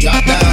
Drop.